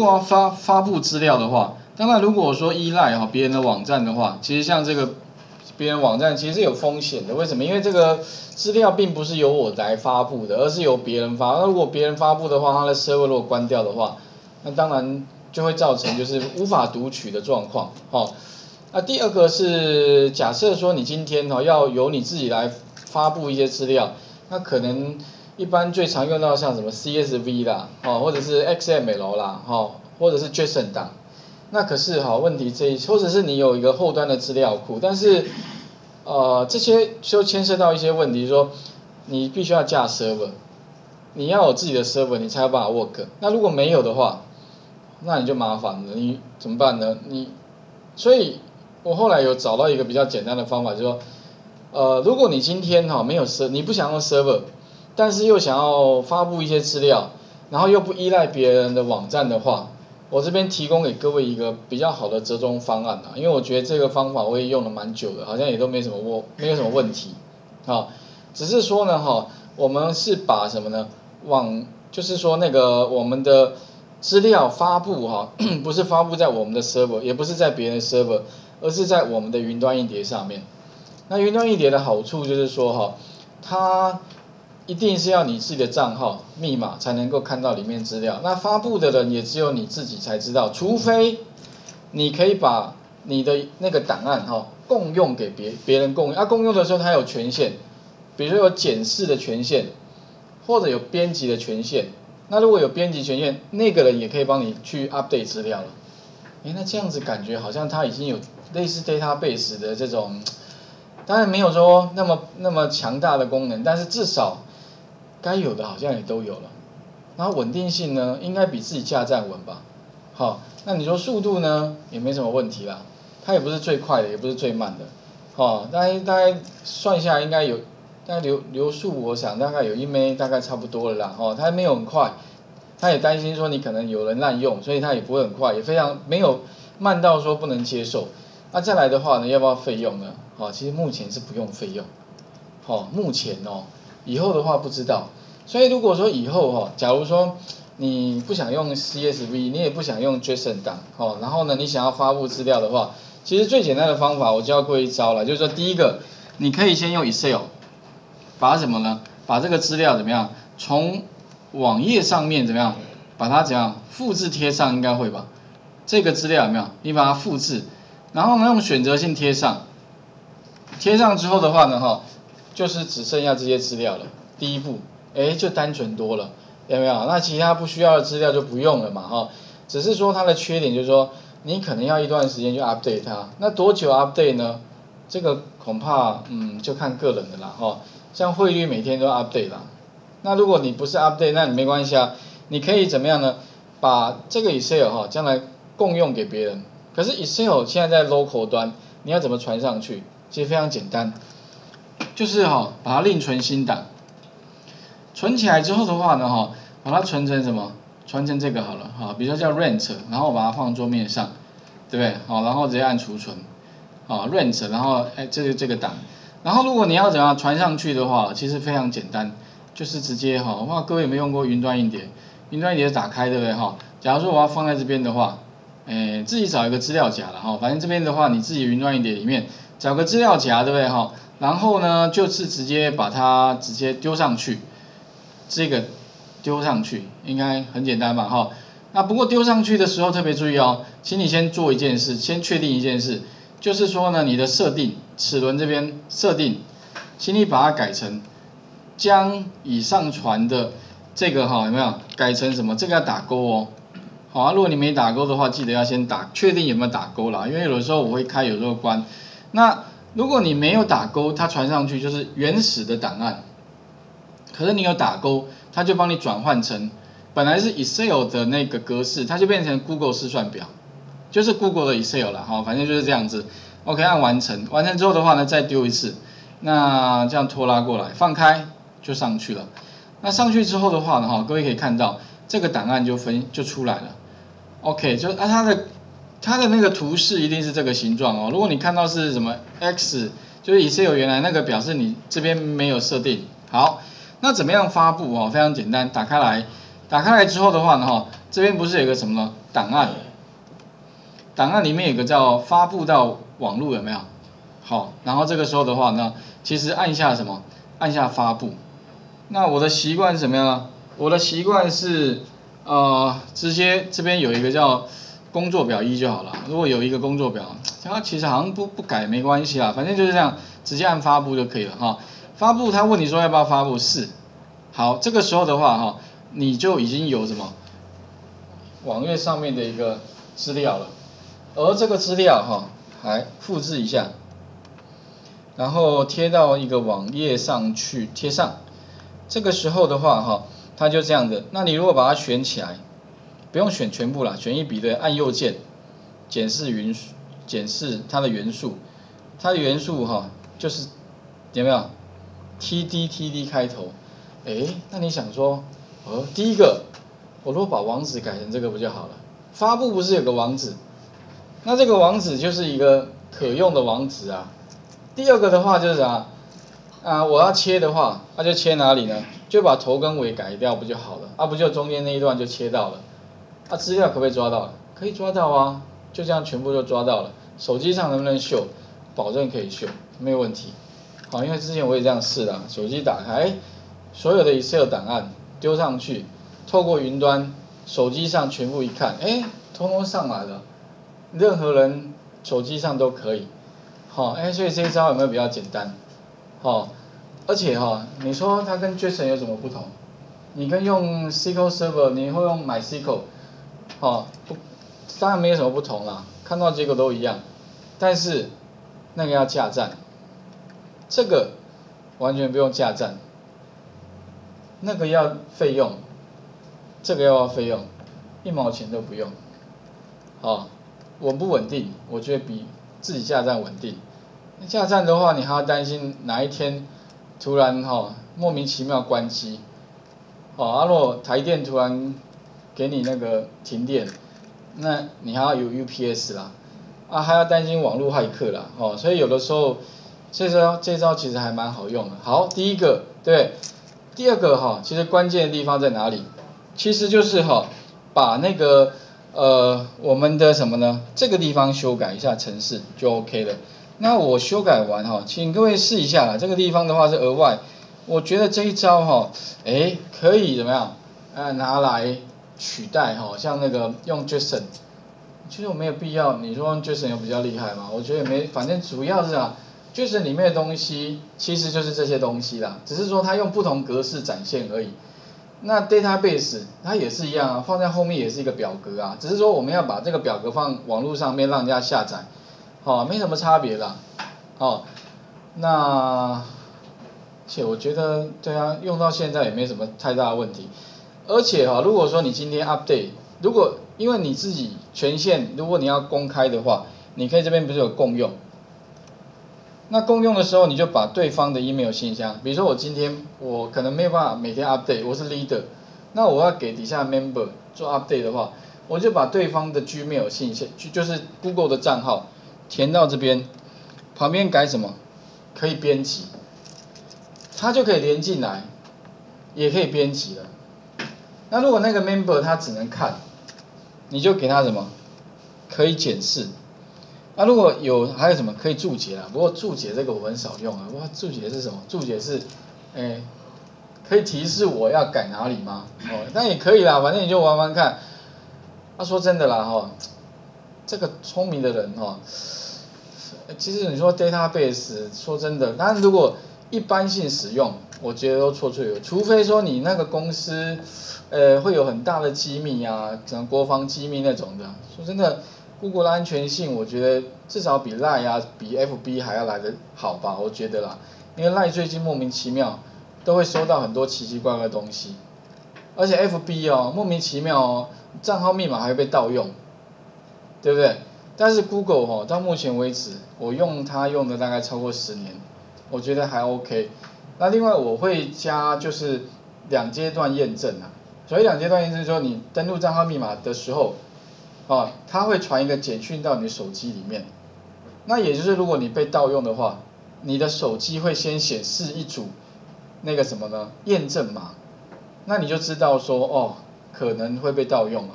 如果要发发布资料的话，当然如果说依赖哈别人的网站的话，其实像这个别人网站其实是有风险的。为什么？因为这个资料并不是由我来发布的，而是由别人发。那如果别人发布的话，他的 server 如果关掉的话，那当然就会造成就是无法读取的状况。好，那第二个是假设说你今天哈要由你自己来发布一些资料，那可能。一般最常用到像什么 CSV 啦，哦，或者是 XML 啦，哈，或者是 JSON 档，那可是哈问题这一，或者是你有一个后端的资料库，但是呃这些就牵涉到一些问题，说你必须要架 server，你要有自己的 server，你才有办法 work。那如果没有的话，那你就麻烦了，你怎么办呢？你，所以我后来有找到一个比较简单的方法，就是说，呃，如果你今天哈没有 server，你不想用 server。但是又想要发布一些资料，然后又不依赖别人的网站的话，我这边提供给各位一个比较好的折中方案啊，因为我觉得这个方法我也用了蛮久的，好像也都没什么问，没有什么问题，啊，只是说呢哈，我们是把什么呢？网就是说那个我们的资料发布哈，不是发布在我们的 server，也不是在别人的 server，而是在我们的云端硬碟上面。那云端硬碟的好处就是说哈，它一定是要你自己的账号密码才能够看到里面资料，那发布的人也只有你自己才知道，除非你可以把你的那个档案哈共用给别别人共用，啊共用的时候它有权限，比如说有检视的权限，或者有编辑的权限，那如果有编辑权限，那个人也可以帮你去 update 资料了，诶那这样子感觉好像他已经有类似 database 的这种，当然没有说那么那么强大的功能，但是至少。该有的好像也都有了，然后稳定性呢，应该比自己架站稳吧。好，那你说速度呢，也没什么问题啦。它也不是最快的，也不是最慢的。好，大概大概算下来应该有，大概流流速，我想大概有一枚，大概差不多了啦。哦，它没有很快，他也担心说你可能有人滥用，所以它也不会很快，也非常没有慢到说不能接受。那再来的话呢，要不要费用呢？哦，其实目前是不用费用。哦，目前哦。以后的话不知道，所以如果说以后哈，假如说你不想用 CSV，你也不想用 JSON 档，哦，然后呢你想要发布资料的话，其实最简单的方法我教过一招了，就是说第一个，你可以先用 Excel，把什么呢？把这个资料怎么样？从网页上面怎么样？把它怎样复制贴上？应该会吧？这个资料有没有？你把它复制，然后呢用选择性贴上，贴上之后的话呢，哈。就是只剩下这些资料了，第一步，哎，就单纯多了，有没有？那其他不需要的资料就不用了嘛，哈。只是说它的缺点就是说，你可能要一段时间去 update 它，那多久 update 呢？这个恐怕，嗯，就看个人的啦，哈。像汇率每天都 update 啦，那如果你不是 update，那你没关系啊，你可以怎么样呢？把这个 Excel 哈，将来共用给别人。可是 Excel 现在在 local 端，你要怎么传上去？其实非常简单。就是哈，把它另存新档，存起来之后的话呢，哈，把它存成什么？存成这个好了，哈，比如说叫 rent，然后把它放桌面上，对不对？好，然后直接按储存，好 rent，然后哎，这个这个档，然后如果你要怎样传上去的话，其实非常简单，就是直接哈，哇，各位有没有用过云端硬碟？云端硬碟打开对不对？哈，假如说我要放在这边的话，哎，自己找一个资料夹了哈，反正这边的话，你自己云端硬碟里面找个资料夹，对不对？哈。然后呢，就是直接把它直接丢上去，这个丢上去应该很简单吧？哈，那不过丢上去的时候特别注意哦，请你先做一件事，先确定一件事，就是说呢，你的设定齿轮这边设定，请你把它改成将已上传的这个哈有没有改成什么？这个要打勾哦。好啊，如果你没打勾的话，记得要先打，确定有没有打勾啦，因为有的时候我会开，有时候关，那。如果你没有打勾，它传上去就是原始的档案。可是你有打勾，它就帮你转换成本来是 Excel 的那个格式，它就变成 Google 试算表，就是 Google 的 Excel 了哈，反正就是这样子。OK，按完成，完成之后的话呢，再丢一次，那这样拖拉过来，放开就上去了。那上去之后的话呢，哈，各位可以看到这个档案就分就出来了。OK，就按它的。它的那个图示一定是这个形状哦。如果你看到是什么 X，就是 Excel 原来那个表示你这边没有设定好。那怎么样发布哦？非常简单，打开来，打开来之后的话呢哈，这边不是有个什么呢？档案，档案里面有个叫发布到网络有没有？好，然后这个时候的话呢，其实按下什么？按下发布。那我的习惯是什么样呢？我的习惯是呃，直接这边有一个叫工作表一就好了。如果有一个工作表，它其实好像不不改没关系啦，反正就是这样，直接按发布就可以了哈。发布他问你说要不要发布？是。好，这个时候的话哈，你就已经有什么？网页上面的一个资料了，而这个资料哈，还复制一下，然后贴到一个网页上去贴上。这个时候的话哈，它就这样的。那你如果把它选起来，不用选全部啦，选一笔对，按右键，检视元素，检视它的元素，它的元素哈，就是有没有？T D T D 开头，哎，那你想说，呃，第一个。我如果把网址改成这个不就好了？发布不是有个网址？那这个网址就是一个可用的网址啊。第二个的话就是啥？啊，我要切的话，那就切哪里呢？就把头跟尾改掉不就好了？啊，不就中间那一段就切到了？啊，资料可不可以抓到？可以抓到啊，就这样全部都抓到了。手机上能不能秀？保证可以秀，没有问题。好，因为之前我也这样试了，手机打开，所有的 Excel 档案丢上去。透过云端，手机上全部一看，哎，通通上来了，任何人手机上都可以，好，哎，所以这一招有没有比较简单？好，而且哈，你说它跟 JSON 有什么不同？你跟用 SQL Server，你会用 MySQL，好，不，当然没有什么不同啦，看到结果都一样，但是那个要架站，这个完全不用架站，那个要费用。这个要费用，一毛钱都不用，好，稳不稳定？我觉得比自己架站稳定。架站的话，你还要担心哪一天突然哈莫名其妙关机，哦，阿若台电突然给你那个停电，那你还要有 UPS 啦，啊还要担心网络骇客啦，哦，所以有的时候这招这招其实还蛮好用的。好，第一个对，第二个哈，其实关键的地方在哪里？其实就是哈，把那个呃我们的什么呢？这个地方修改一下程式就 OK 了。那我修改完哈，请各位试一下啦。这个地方的话是额外，我觉得这一招哈，哎可以怎么样？呃拿来取代哈，像那个用 JSON，其实我没有必要。你说用 JSON 有比较厉害吗？我觉得也没，反正主要是啊，JSON 里面的东西其实就是这些东西啦，只是说它用不同格式展现而已。那 database 它也是一样啊，放在后面也是一个表格啊，只是说我们要把这个表格放网络上面让人家下载，哦，没什么差别啦，哦，那且我觉得对啊，用到现在也没什么太大的问题，而且哈，如果说你今天 update，如果因为你自己权限，如果你要公开的话，你可以这边不是有共用。那共用的时候，你就把对方的 email 信箱，比如说我今天我可能没有办法每天 update，我是 leader，那我要给底下 member 做 update 的话，我就把对方的 gmail 信箱，就就是 Google 的账号填到这边，旁边改什么？可以编辑，它就可以连进来，也可以编辑了。那如果那个 member 他只能看，你就给他什么？可以检视。那如果有还有什么可以注解啊？不过注解这个我很少用啊。哇，注解是什么？注解是，哎，可以提示我要改哪里吗？哦，那也可以啦，反正你就玩玩看。他说真的啦哈，这个聪明的人哈，其实你说 database 说真的，但是如果一般性使用，我觉得都绰绰有余。除非说你那个公司，呃，会有很大的机密啊，像国防机密那种的。说真的。Google 的安全性，我觉得至少比 Line 啊、比 FB 还要来得好吧，我觉得啦。因为 Line 最近莫名其妙都会收到很多奇奇怪怪的东西，而且 FB 哦，莫名其妙哦，账号密码还会被盗用，对不对？但是 Google 哦，到目前为止，我用它用的大概超过十年，我觉得还 OK。那另外我会加就是两阶段验证啊，所以两阶段验证说你登录账号密码的时候。啊，它会传一个简讯到你手机里面，那也就是如果你被盗用的话，你的手机会先显示一组那个什么呢？验证码，那你就知道说哦，可能会被盗用了。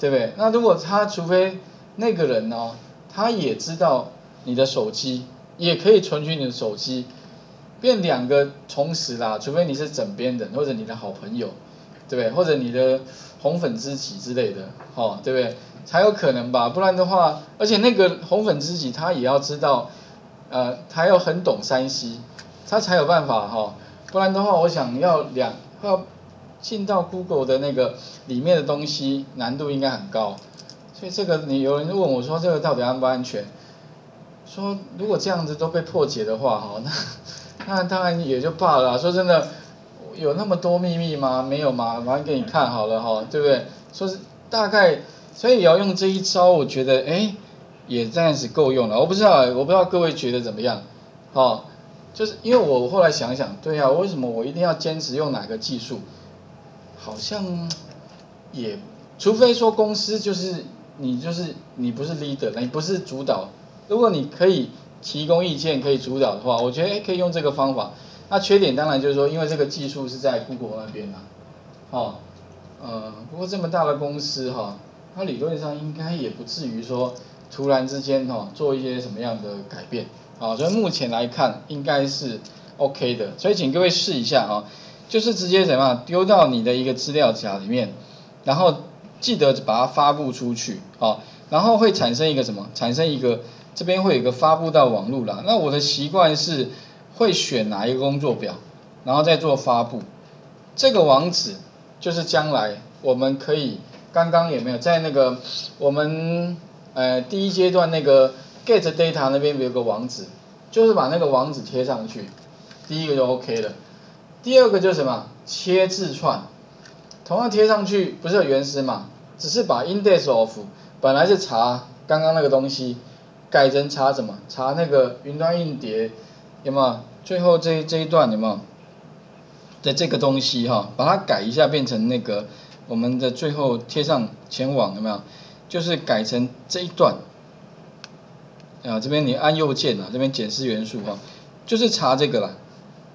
对不对？那如果他除非那个人呢，他也知道你的手机，也可以存取你的手机，变两个同时啦，除非你是枕边人或者你的好朋友，对不对？或者你的红粉知己之类的，哦，对不对？才有可能吧，不然的话，而且那个红粉知己他也要知道，呃，他要很懂山西，他才有办法哈，不然的话，我想要两要进到 Google 的那个里面的东西，难度应该很高，所以这个你有人问我说这个到底安不安全？说如果这样子都被破解的话，哈，那那当然也就罢了。说真的，有那么多秘密吗？没有吗？马上给你看好了哈，对不对？说是大概。所以要用这一招，我觉得哎，也暂时够用了。我不知道，我不知道各位觉得怎么样？哦，就是因为我后来想想，对啊，为什么我一定要坚持用哪个技术？好像也，除非说公司就是你就是你不是 leader，你不是主导。如果你可以提供意见，可以主导的话，我觉得可以用这个方法。那缺点当然就是说，因为这个技术是在 Google 那边呐，哦，呃，不过这么大的公司哈。它理论上应该也不至于说突然之间哈做一些什么样的改变啊，所以目前来看应该是 OK 的，所以请各位试一下啊，就是直接怎么样丢到你的一个资料夹里面，然后记得把它发布出去啊，然后会产生一个什么？产生一个这边会有一个发布到网络了。那我的习惯是会选哪一个工作表，然后再做发布。这个网址就是将来我们可以。刚刚有没有在那个我们呃第一阶段那个 get data 那边有个网址，就是把那个网址贴上去，第一个就 OK 了。第二个就是什么切字串，同样贴上去不是有原始码，只是把 index of 本来是查刚刚那个东西，改成查什么查那个云端硬碟，有没有？最后这这一段有没有？的这个东西哈，把它改一下变成那个。我们的最后贴上前往有没有？就是改成这一段啊，这边你按右键啊，这边检视元素哈，就是查这个啦，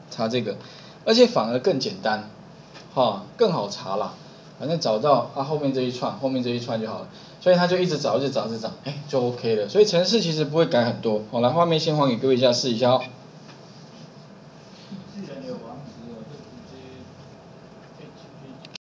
查这个，而且反而更简单，哈，更好查啦，反正找到啊后面这一串，后面这一串就好了，所以他就一直找，一直找，一直找，哎，就 OK 了。所以城市其实不会改很多。好，来画面先还给各位一下，试一下哦。